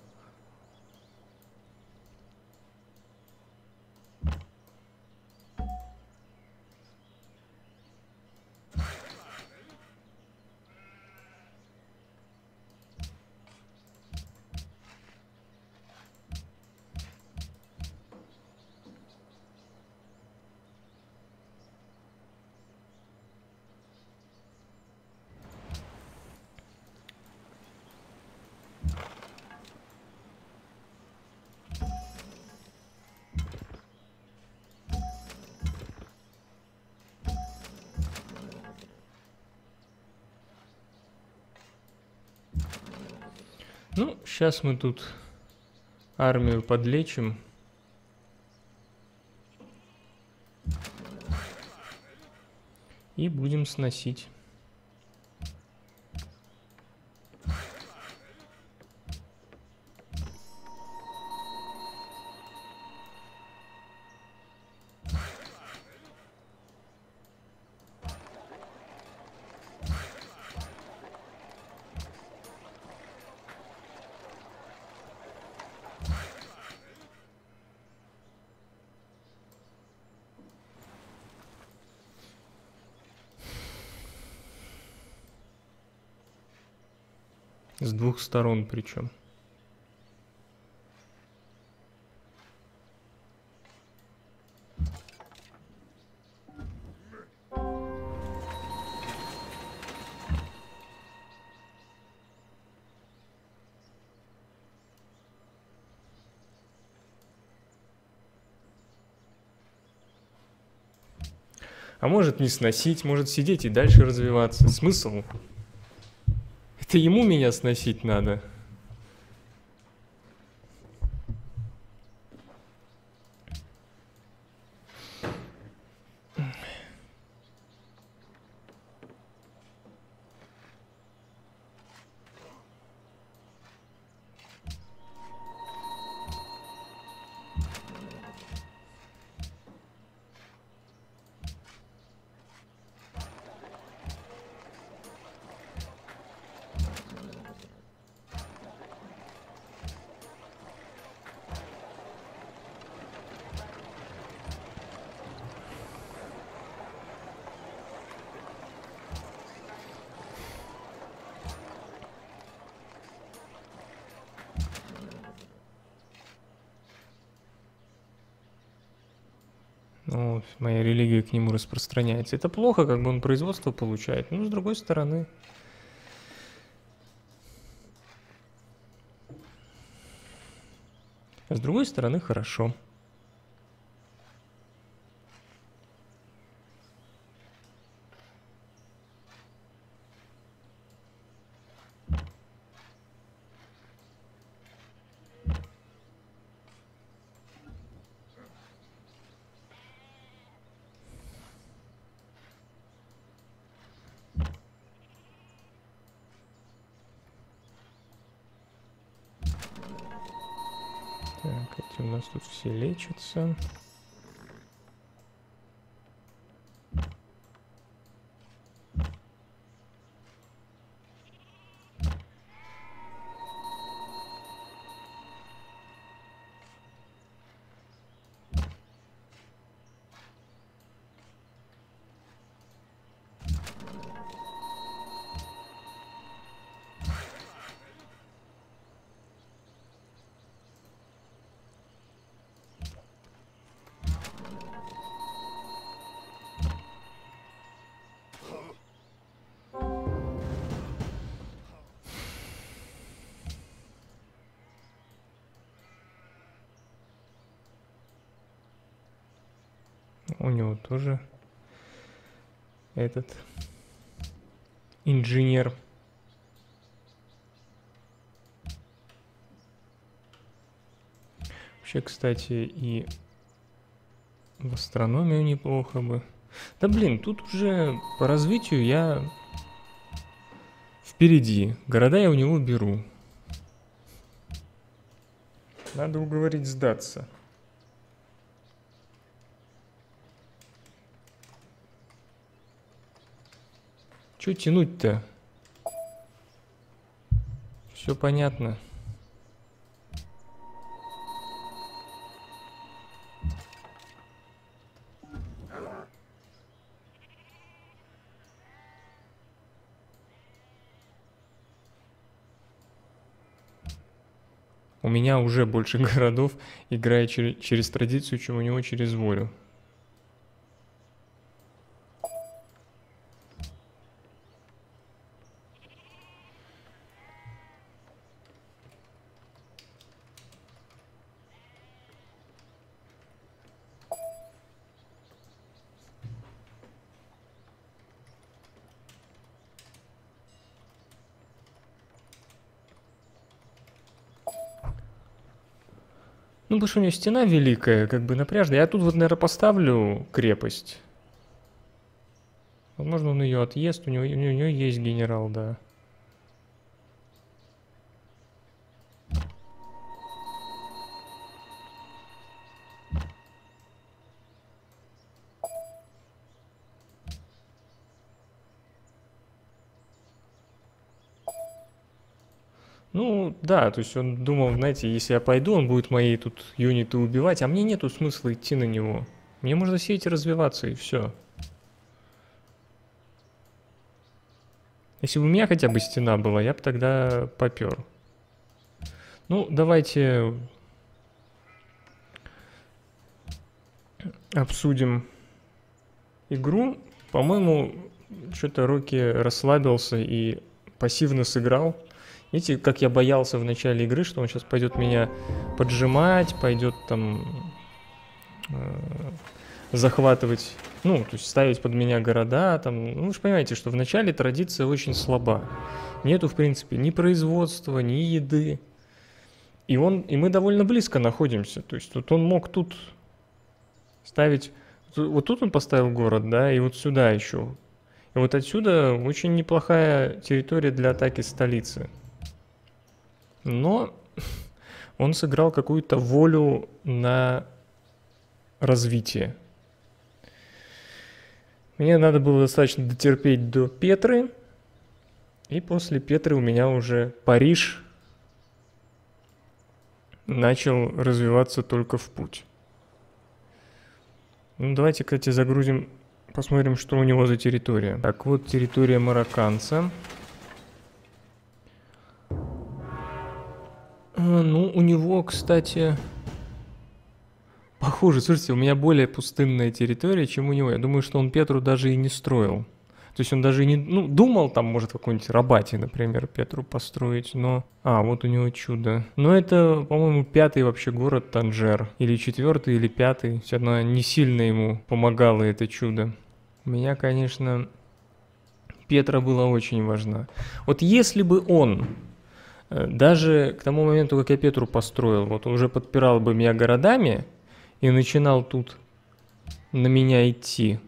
Сейчас мы тут армию подлечим. И будем сносить. С двух сторон причем. А может не сносить, может сидеть и дальше развиваться. Смысл? Ему меня сносить надо. Религия к нему распространяется. Это плохо, как бы он производство получает. Но с другой стороны, с другой стороны, хорошо. Так, эти у нас тут все У него тоже этот инженер. Вообще, кстати, и в астрономию неплохо бы. Да блин, тут уже по развитию я впереди. Города я у него беру. Надо уговорить сдаться. Че тянуть-то? Все понятно. У меня уже больше городов, играя чер- через традицию, чем у него через волю. Что у него стена великая, как бы напряжная. Я тут вот, наверное, поставлю крепость. Возможно, он ее отъест, у него, у него есть генерал, да. Да, то есть он думал, знаете, если я пойду, он будет мои тут юниты убивать, а мне нету смысла идти на него. Мне можно сидеть и развиваться, и все. Если бы у меня хотя бы стена была, я бы тогда попер. Ну, давайте обсудим игру. По-моему, что-то Рокки расслабился и пассивно сыграл. Видите, как я боялся в начале игры, что он сейчас пойдет меня поджимать, пойдет там э, захватывать, ну, то есть ставить под меня города, там, ну, вы же понимаете, что в начале традиция очень слаба. Нету, в принципе, ни производства, ни еды. И, он, и мы довольно близко находимся. То есть вот он мог тут ставить... Вот тут он поставил город, да, и вот сюда еще. И вот отсюда очень неплохая территория для атаки столицы. Но он сыграл какую-то волю на развитие. Мне надо было достаточно дотерпеть до Петры, и после Петры у меня уже Париж начал развиваться только в путь. Ну, давайте, кстати, загрузим, посмотрим, что у него за территория. Так, вот территория марокканца. А, ну, у него, кстати, похоже, слушайте, у меня более пустынная территория, чем у него. Я думаю, что он Петру даже и не строил. То есть он даже и не, ну, думал там, может, какой-нибудь Рабати, например, Петру построить, но... А, вот у него чудо. Но это, по-моему, пятый вообще город Танжер. Или четвертый, или пятый. Все равно не сильно ему помогало это чудо. У меня, конечно, Петра была очень важна. Вот если бы он даже к тому моменту, как я Петру построил, вот уже подпирал бы меня городами и начинал тут на меня идти,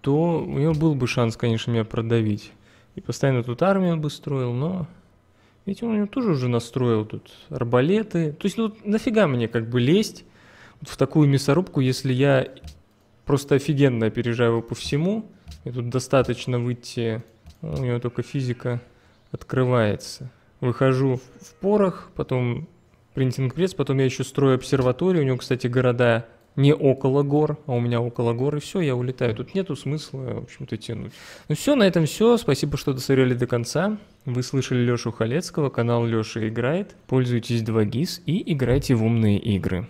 то у него был бы шанс, конечно, меня продавить. И постоянно тут армию бы строил, но ведь он у него тоже уже настроил тут арбалеты. То есть, ну нафига мне как бы лезть вот в такую мясорубку, если я просто офигенно опережаю его по всему. И тут достаточно выйти, ну, у него только физика открывается. Выхожу в порох, потом принтинг пресс, потом я еще строю обсерваторию. У него, кстати, города не около гор, а у меня около гор, и все, я улетаю. Тут нету смысла, в общем-то, тянуть. Ну все, на этом все. Спасибо, что досмотрели до конца. Вы слышали Лешу Халецкого, канал Леша играет. Пользуйтесь 2GIS и играйте в умные игры.